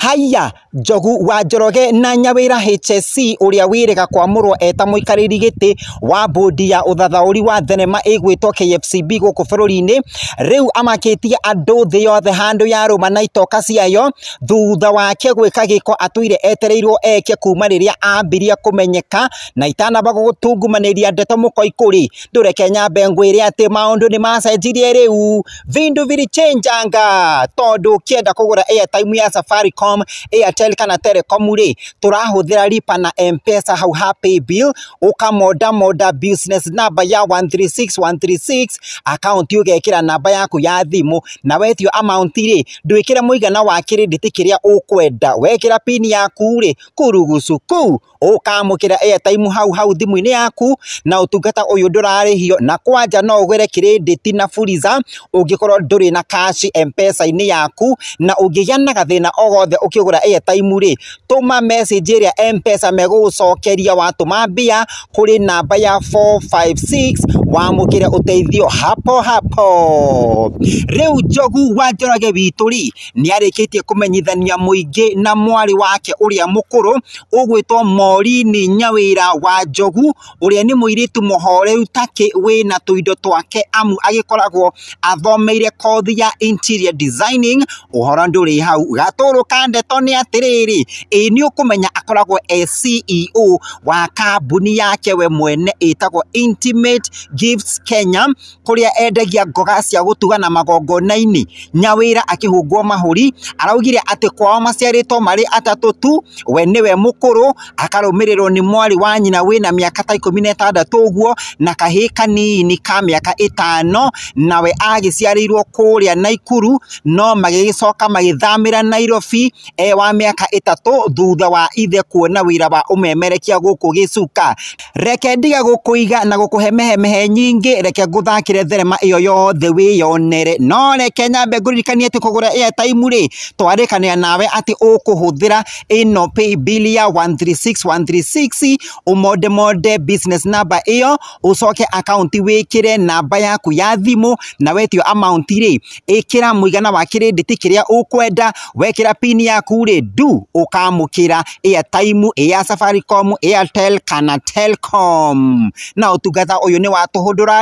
haya njogu wa njoroge na nyawira HSC uria wirega kwamurwo eta muikariri giti wa bodi ya uthathauri wa thenema igwitwo KFCB guku bururi-ini riu amakitie andu thi yothe handu ya ruma na itoka ciayo. Thutha wake gwika giko atwire etereirwo eke kuma riria ambiria kumenyeka na itanamba gutungumaniria ndeto mukoikuri ndureke nyambe ngwire ati maundu ni macenjirie riu vindu vili changanga tondu ukienda kugura airtime ya Safaricom Airtel kana Telecom ri turahuthira lipa na M-Pesa hau ha paybill ukamoda moda business namba ya 136136 account ugekira namba yaku ya thimu na wetio amount ri ndwikire muigana wa credit kiria ukwenda wekira pini yaku rä kurugucu kuu ukamukira airtime hau hau thimu-inä yaku na utungata uyu ndurarihio na kwanja no ugure credit na Fuliza ungikorwo nduri na cash M-Pesa-ini yaku na ungigia na gathina o gothe ukigura airtime ri tuma message iria mpesa megugucokeria watuma mbia kuri namba ya 456 wamukire uteithio hapo hapo. Riu njogu wa njoroge witå ri nä arä kä tie kå menyithania må ingä na mwarä wake å rä a må kå rå å gwä two ra wa njogu å rä a nä må irä tu må horeru takä wä na tå indo twake amu agä koragwo athomeire kothi ya interior designing. Å horo ndå rä hau. Gatå rå ka ndeto nä atiriri ä nä å kå menya akoragwo e ceo wa kambuni yake we mwene ĩtagwo intimate gifts kenya kuria endagia ngoga cia gũtugana magongona-inĩ. Nyawira akĩhũngwo mahuri araugire ati kwao maciarito mari atatu tu we ni we mukuru akarumirirwo ni mwari wa nyina wi na miaka ta ikũmi na ĩtandatũ ũguo na kahĩ kanini ka mĩaka ĩtano nawe agĩciarĩirwo kuria naikuru no magĩgĩcoka magithamira nairobi e wa miaka itatu thutha wa ithe kuona wira wa umemerekia guku gicuka reke ndiga gukuiga na gukuhemehemehe nyingi reke nguthakire therema iyo yothe wiyonere no reke nyambe nguririkanie atä kå gå ra airtime rä twarä kanä nawe atä å kå hå thä ra ä paybill ya 136136 umode mondemode business number ä yo å coke kä re namba yaku ya thimå na wetio amount ri ä kä ra må igana wa kä rä ukwenda wekira kä rä å ra ya kure du ukamukira ya taimu ya Safaricom ya Tel kana telcom na å tungata å yå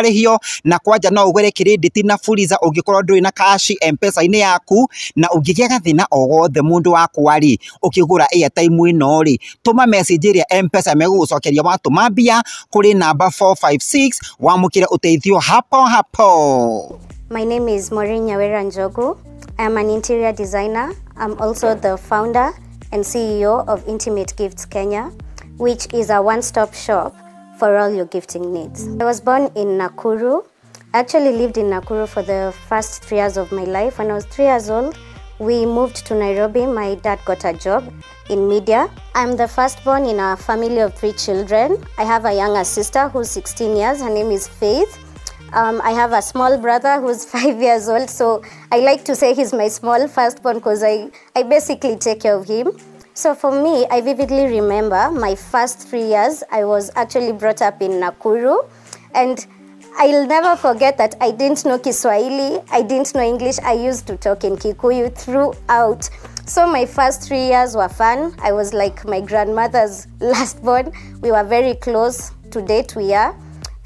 hiyo na kwanja no å gere kä na fuliza å ngä na kashi mpesa-inä yaku na å ngä gä a gathä na o gothe må ndå wakwa-rä å kä gå ra airtime ä no-rä message ä mpesa megå gå cokeria watå ma mbia kå namba 456 wamå kä hapo hapo My name is Maureen Nyawera Njogu. I'm an interior designer. I'm also the founder and CEO of Intimate Gifts Kenya, which is a one-stop shop for all your gifting needs. I was born in Nakuru. I actually lived in Nakuru for the first three years of my life. When I was three years old, we moved to Nairobi. My dad got a job in media. I'm the firstborn in a family of three children. I have a younger sister who's 16 years. Her name is Faith. Um, I have a small brother who's five years old, so I like to say he's my small firstborn because I, I basically take care of him. So for me, I vividly remember my first three years, I was actually brought up in Nakuru, and I'll never forget that I didn't know Kiswahili, I didn't know English, I used to talk in Kikuyu throughout. So my first three years were fun. I was like my grandmother's last born. We were very close. To date, we are.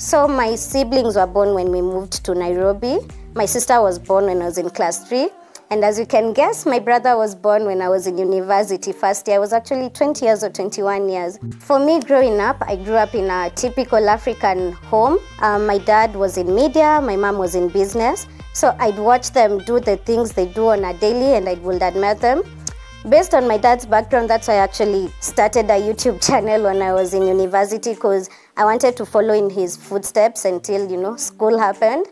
So my siblings were born when we moved to Nairobi. My sister was born when I was in class three. And as you can guess, my brother was born when I was in university first year. I was actually 20 years or 21 years. For me, growing up, I grew up in a typical African home. Um, my dad was in media, my mom was in business. So I'd watch them do the things they do on a daily and I would admire them. Based on my dad's background, that's why I actually started a YouTube channel when I was in university because I wanted to follow in his footsteps until, you know, school happened.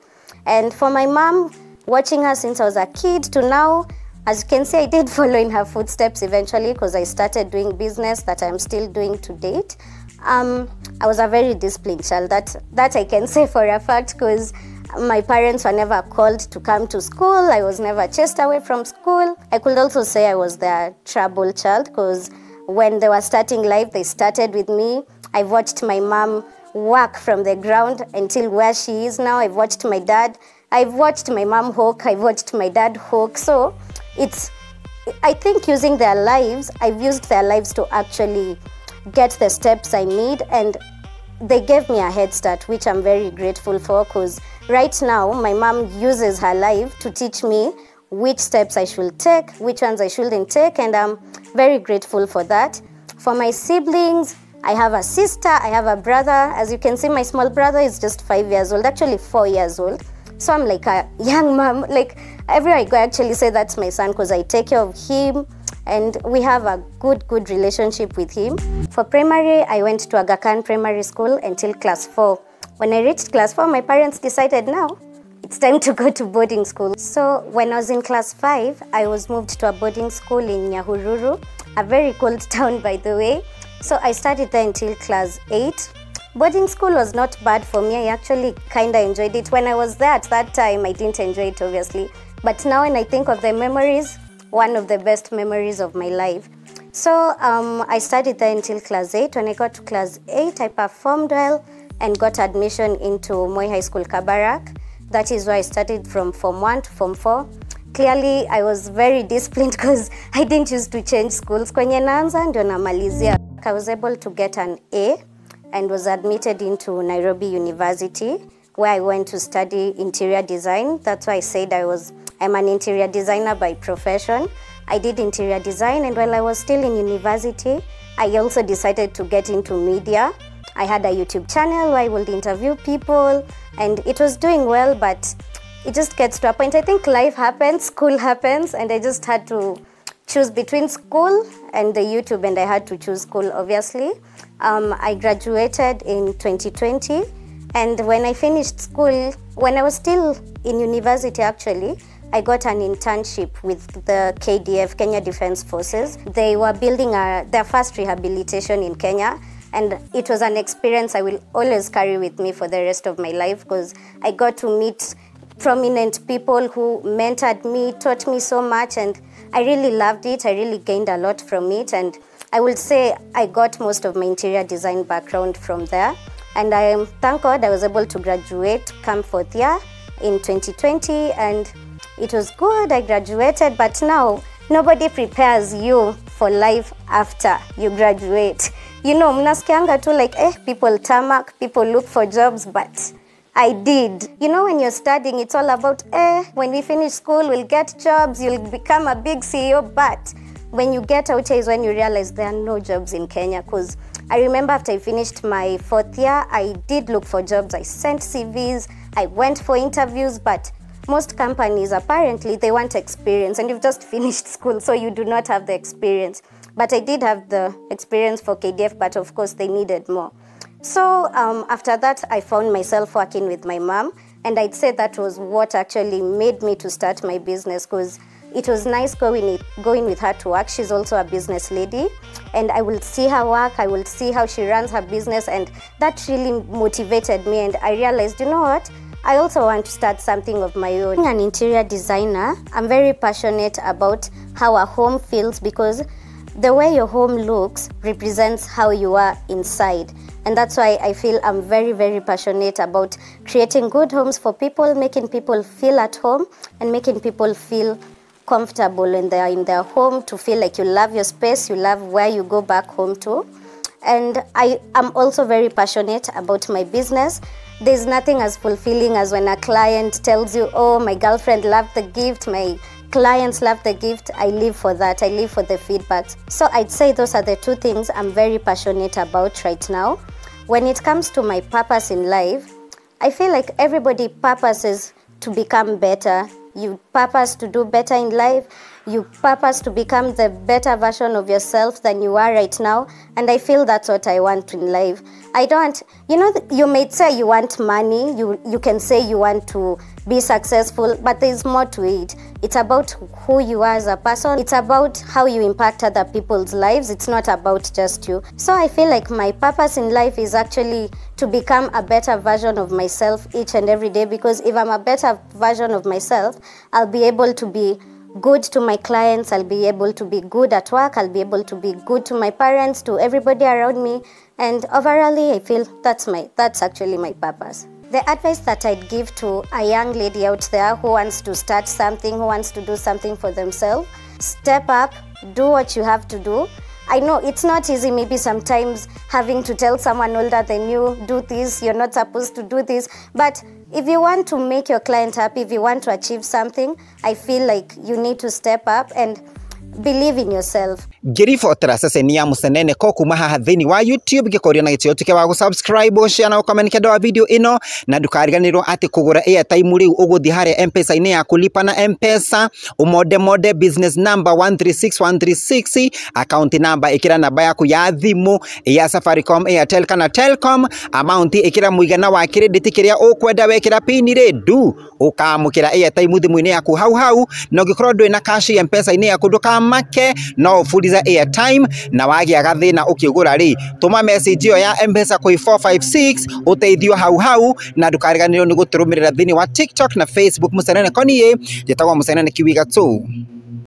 And for my mom, watching her since I was a kid to now, as you can see, I did follow in her footsteps eventually because I started doing business that I'm still doing to date. Um, I was a very disciplined child. That, that I can say for a fact because my parents were never called to come to school. I was never chased away from school. I could also say I was their trouble child because when they were starting life, they started with me. I've watched my mom work from the ground until where she is now. I've watched my dad. I've watched my mom hawk. I've watched my dad hawk. So it's I think using their lives, I've used their lives to actually get the steps I need and they gave me a head start, which I'm very grateful for because right now my mom uses her life to teach me which steps I should take, which ones I shouldn't take, and I'm very grateful for that. For my siblings, I have a sister, I have a brother. As you can see, my small brother is just five years old, actually four years old. So I'm like a young mom. Like everywhere I go, I actually say that's my son because I take care of him and we have a good, good relationship with him. For primary, I went to Aga Khan Primary School until class four. When I reached class four, my parents decided now it's time to go to boarding school. So when I was in class five, I was moved to a boarding school in Nyahururu, a very cold town, by the way. So I studied there until class eight. Boarding school was not bad for me. I actually kind of enjoyed it. When I was there at that time, I didn't enjoy it, obviously. But now, when I think of the memories, one of the best memories of my life. So um, I studied there until class 8. When I got to class 8, I performed well and got admission into Moi High School Kabarak. That is where I studied from Form 1 to Form 4. Clearly, I was very disciplined because I didn't used to change schools. Kwenye naanza ndio namalizia. I was able to get an A and was admitted into Nairobi University where I went to study interior design. That's why I said I was I'm an interior designer by profession. I did interior design and while I was still in university, I also decided to get into media. I had a YouTube channel where I would interview people and it was doing well but it just gets to a point. I think life happens, school happens and I just had to choose between school and the YouTube and I had to choose school obviously. Um, I graduated in 2020 and when I finished school, when I was still in university actually, I got an internship with the KDF, Kenya Defense Forces. They were building a, their first rehabilitation in Kenya, and it was an experience I will always carry with me for the rest of my life because I got to meet prominent people who mentored me, taught me so much, and I really loved it. I really gained a lot from it, and I will say I got most of my interior design background from there. And I am thank God I was able to graduate come fourth year in 2020 and it was good, I graduated, but now nobody prepares you for life after you graduate. You know, mnasikianga tu like, eh, people tarmac, people look for jobs, but I did. You know, when you're studying, it's all about, eh, when we finish school, we'll get jobs, you'll become a big CEO, but when you get out here is when you realize there are no jobs in Kenya because I remember after I finished my fourth year, I did look for jobs. I sent CVs, I went for interviews, but most companies apparently they want experience and you've just finished school so you do not have the experience but i did have the experience for kdf but of course they needed more so um, after that i found myself working with my mom and i'd say that was what actually made me to start my business because it was nice going, going with her to work she's also a business lady and i will see her work i will see how she runs her business and that really motivated me and i realized you know what I also want to start something of my own. Being an interior designer, I'm very passionate about how a home feels because the way your home looks represents how you are inside. And that's why I feel I'm very, very passionate about creating good homes for people, making people feel at home, and making people feel comfortable when they are in their home, to feel like you love your space, you love where you go back home to. And I am also very passionate about my business. There's nothing as fulfilling as when a client tells you, Oh, my girlfriend loved the gift, my clients love the gift. I live for that. I live for the feedbacks. So I'd say those are the two things I'm very passionate about right now. When it comes to my purpose in life, I feel like everybody purposes to become better. You purpose to do better in life. You purpose to become the better version of yourself than you are right now. And I feel that's what I want in life. I don't, you know, you may say you want money, you, you can say you want to be successful, but there's more to it. It's about who you are as a person, it's about how you impact other people's lives, it's not about just you. So I feel like my purpose in life is actually to become a better version of myself each and every day because if I'm a better version of myself, I'll be able to be good to my clients, I'll be able to be good at work, I'll be able to be good to my parents, to everybody around me, and overall, I feel that's my that's actually my purpose. The advice that I'd give to a young lady out there who wants to start something, who wants to do something for themselves, step up, do what you have to do. I know it's not easy, maybe sometimes having to tell someone older than you, do this, you're not supposed to do this. But if you want to make your client happy, if you want to achieve something, I feel like you need to step up and believe in yourself. ngiribotera ceceni ya musenene ko kuma haha thini wa youtube gikorio na gitio tuke wa gu subscribe share na comment kenda wa video ino na ndukariganirwo ati kugura airtime riu uguthi haria mpesa ine ya kulipa na mpesa umode mode business number 136136 account number ikira namba yaku ya thimu ya safaricom airtel kana telcom amount ikira muigana wa credit kiria ukwenda wekira pin ri du ukamukira airtime thimu ine yaku hau hau. Na ngikorwo ndwina cash mpesa ine yaku ndukamake no fundi makiuga airtime na wagiaga na ukigura ri tuma message yo ya mpesa kui 456 uteithio hau hau na ndukariganirwo ni guturumirira thini wa TikTok na Facebook. Musenene konie jitagwo musenene kiwiga tu